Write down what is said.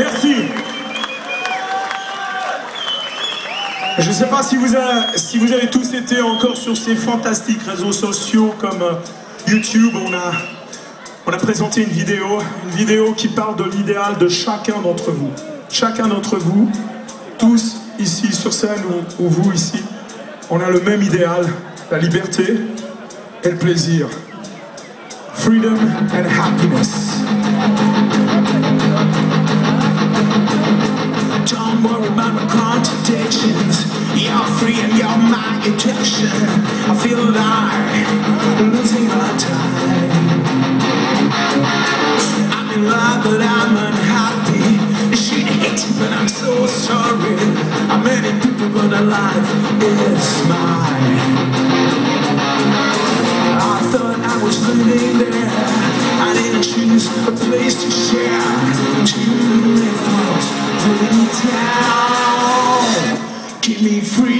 Merci. Je ne sais pas si vous, avez, tous été encore sur ces fantastiques réseaux sociaux comme euh, YouTube. On a, on a présenté une vidéo, une vidéo qui parle de l'idéal de chacun d'entre vous. Chacun d'entre vous, tous ici sur scène ou vous ici, on a le même idéal, la liberté et le plaisir. Freedom and happiness. free and you're my addiction I feel like losing my time. I'm in love but I'm unhappy. She hates me but I'm so sorry. How many people but life is mine? I thought I was living there. I didn't choose a place to share. Too many thoughts, put me down Give me free.